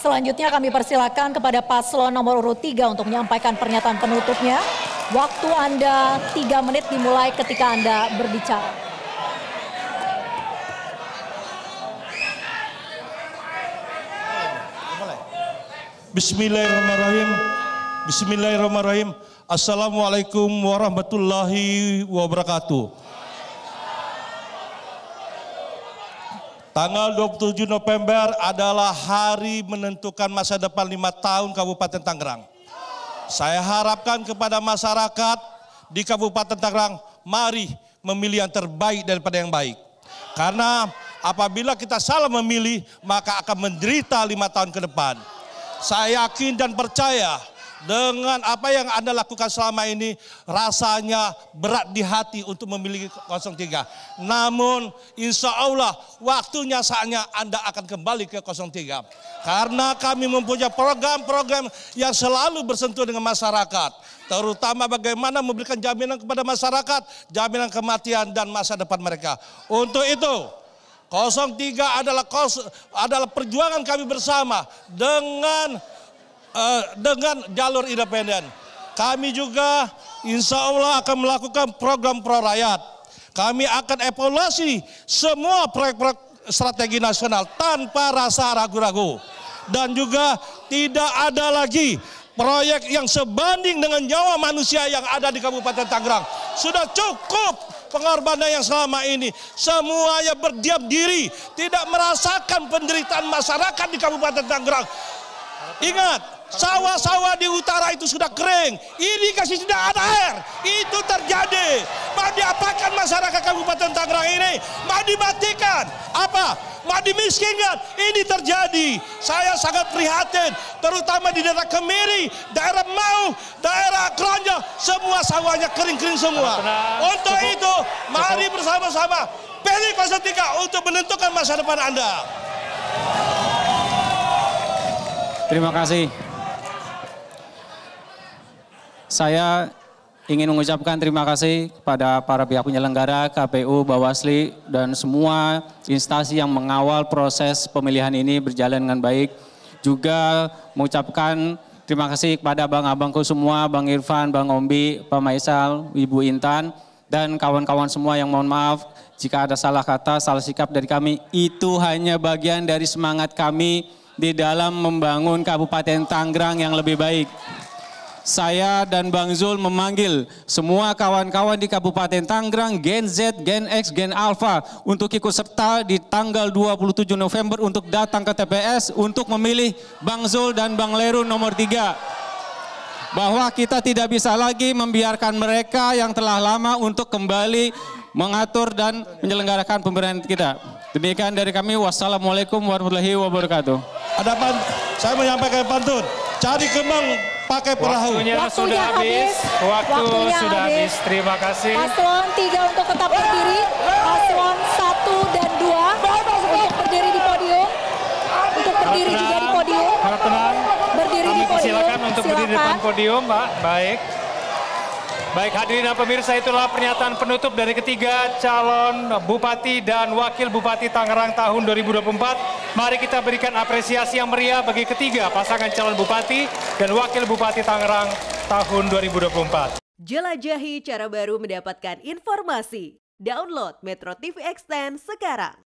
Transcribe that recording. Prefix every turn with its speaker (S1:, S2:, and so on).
S1: Selanjutnya kami persilakan kepada paslon nomor urut 3 untuk menyampaikan pernyataan penutupnya. Waktu Anda 3 menit dimulai ketika Anda berbicara.
S2: Bismillahirrahmanirrahim. Bismillahirrahmanirrahim. Assalamualaikum warahmatullahi wabarakatuh. Tanggal 27 November adalah hari menentukan masa depan lima tahun Kabupaten Tangerang. Saya harapkan kepada masyarakat di Kabupaten Tangerang, mari memilih yang terbaik daripada yang baik. Karena apabila kita salah memilih, maka akan menderita lima tahun ke depan. Saya yakin dan percaya dengan apa yang Anda lakukan selama ini rasanya berat di hati untuk memiliki 03. Namun insya Allah waktunya saatnya Anda akan kembali ke 03. Karena kami mempunyai program-program yang selalu bersentuh dengan masyarakat. Terutama bagaimana memberikan jaminan kepada masyarakat, jaminan kematian dan masa depan mereka. Untuk itu 03 adalah adalah perjuangan kami bersama dengan uh, dengan jalur independen. Kami juga insya Allah akan melakukan program pro rakyat. Kami akan evaluasi semua proyek-proyek strategi nasional tanpa rasa ragu-ragu. Dan juga tidak ada lagi proyek yang sebanding dengan nyawa manusia yang ada di Kabupaten Tangerang. Sudah cukup pengorbanan yang selama ini. Semuanya berdiam diri, tidak merasakan penderitaan masyarakat di Kabupaten Tangerang. Ingat, Sawah-sawah di utara itu sudah kering. Ini kasih sudah ada air. Itu terjadi. Mau diapakan masyarakat Kabupaten Tangerang ini? Mau dimatikan? Apa? Mau dimiskinkan? Ini terjadi. Saya sangat prihatin. Terutama di daerah Kemiri, daerah Mau, daerah Keronjo. Semua sawahnya kering-kering semua. Untuk itu, mari bersama-sama pilih 03 untuk menentukan masa depan Anda.
S3: Terima kasih. Saya ingin mengucapkan terima kasih kepada para pihak penyelenggara, KPU, Bawasli, dan semua instansi yang mengawal proses pemilihan ini berjalan dengan baik. Juga mengucapkan terima kasih kepada Bang Abangku semua, Bang Irfan, Bang Ombi, Pak Maisal, Ibu Intan, dan kawan-kawan semua yang mohon maaf jika ada salah kata, salah sikap dari kami. Itu hanya bagian dari semangat kami di dalam membangun Kabupaten Tangerang yang lebih baik saya dan Bang Zul memanggil semua kawan-kawan di Kabupaten Tangerang, Gen Z, Gen X, Gen Alpha untuk ikut serta di tanggal 27 November untuk datang ke TPS untuk memilih Bang Zul dan Bang Leru nomor 3 bahwa kita tidak bisa lagi membiarkan mereka yang telah lama untuk kembali mengatur dan menyelenggarakan pemerintahan kita. Demikian dari kami. Wassalamualaikum warahmatullahi wabarakatuh.
S2: Ada pan, saya menyampaikan pantun. Cari kembang pakai perahu.
S4: Waktunya, Waktunya sudah habis. Waktu Waktunya sudah habis. habis. Terima kasih.
S1: Paslon 3 untuk tetap berdiri. Paslon 1 dan 2 untuk berdiri di podium. Untuk berdiri juga di podium.
S4: Harap tenang.
S1: Berdiri Kami di podium.
S4: Silakan untuk berdiri di depan podium, Mbak. Baik. Baik hadirin dan pemirsa itulah pernyataan penutup dari ketiga calon Bupati dan Wakil Bupati Tangerang tahun 2024. Mari kita berikan apresiasi yang meriah bagi ketiga pasangan calon Bupati dan Wakil Bupati Tangerang tahun 2024.
S5: Jelajahi cara baru mendapatkan informasi. Download Metro TV Extend sekarang.